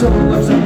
So of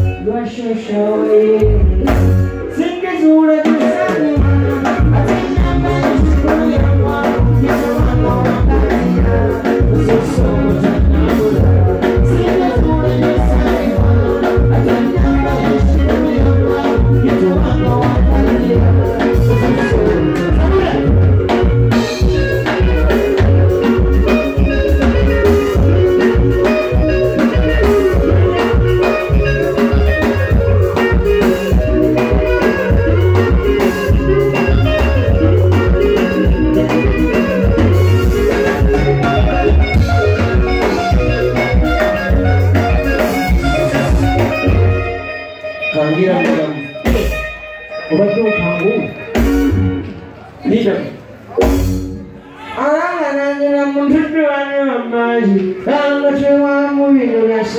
Gosh, you're showing. बसों भागो ठीक है 아나나나나 문득 들어왔네 엄마 아나 좋아 무인을 했어